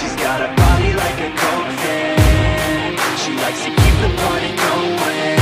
She's got a body like a coke thing She likes to keep the party going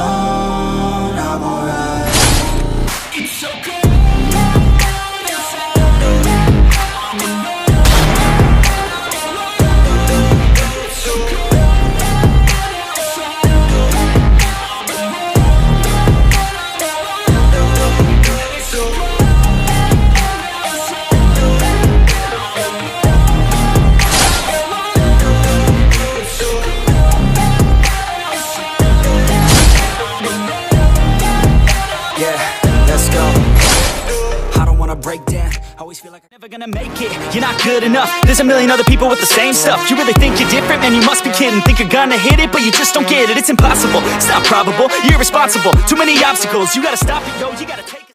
Always feel like I'm never gonna make it. You're not good enough. There's a million other people with the same stuff. You really think you're different? Man, you must be kidding. Think you're gonna hit it, but you just don't get it. It's impossible, it's not probable. You're irresponsible, too many obstacles. You gotta stop it, yo, you gotta take